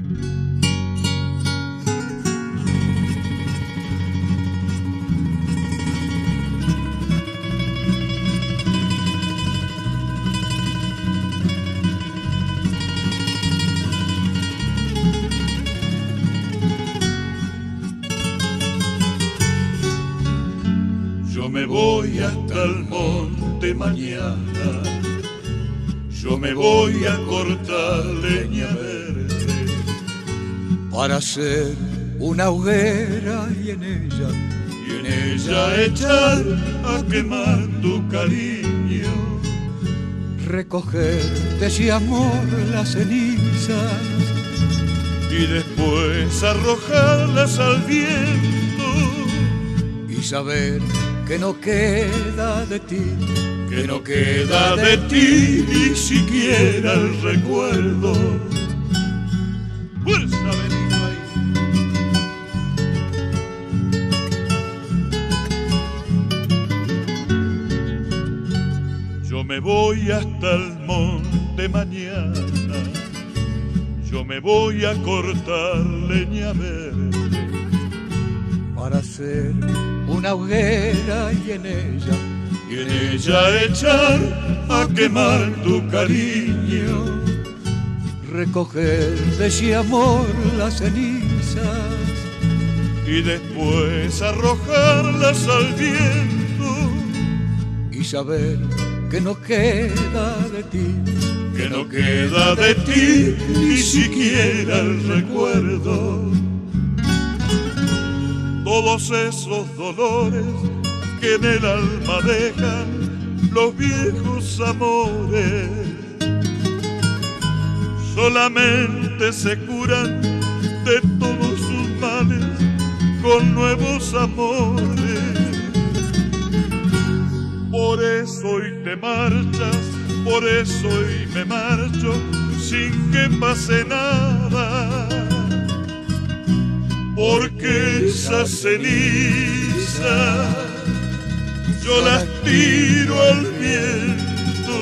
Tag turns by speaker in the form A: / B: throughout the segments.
A: Yo me voy hasta el monte mañana, yo me voy a cortar leña
B: para hacer una hoguera y en ella,
A: y en ella echar a quemar tu cariño,
B: recoger de ese amor las cenizas
A: y después arrojarlas al viento.
B: Y saber que no queda de ti,
A: que no queda de ti ni siquiera el recuerdo. Me voy hasta el monte mañana, yo me voy a cortar leña verde
B: para hacer una hoguera y en ella,
A: y en ella echar a quemar tu cariño,
B: recoger de ese amor las cenizas
A: y después arrojarlas al viento
B: y saber que no queda de ti,
A: que no queda de ti ni siquiera el recuerdo todos esos dolores que en el alma dejan los viejos amores. Solamente se curan de todos sus males con nuevos amores. Eso hoy te marchas, por eso hoy me marcho sin que pase nada porque esas cenizas yo las tiro al viento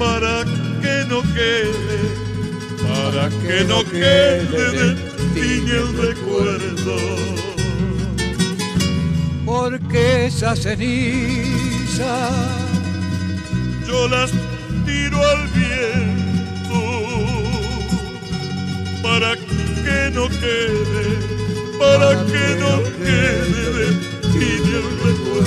A: para que no quede, para que no quede de ti ni el recuerdo.
B: Porque esas cenizas
A: yo las tiro al viento para que no quede, para que no quede de ti el recuerdo.